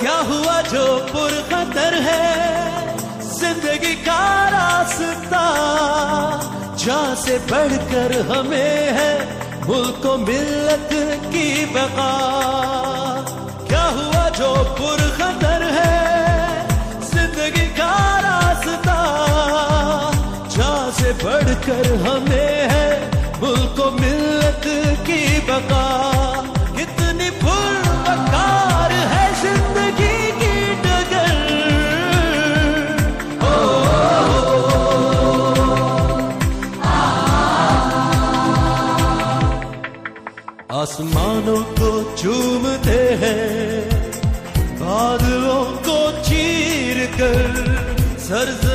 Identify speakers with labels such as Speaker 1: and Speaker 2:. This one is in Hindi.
Speaker 1: क्या हुआ जो पुर पुरखतर है? ज़िंदगी का रास्ता जा से बढ़कर हमें है मुल्क मिलत की बका। क्या हुआ जो पुरखतर है? ज़िंदगी का रास्ता जा से बढ़कर हमें है आसमानों को चूमते हैं बादलों को चीर कर सरजमीने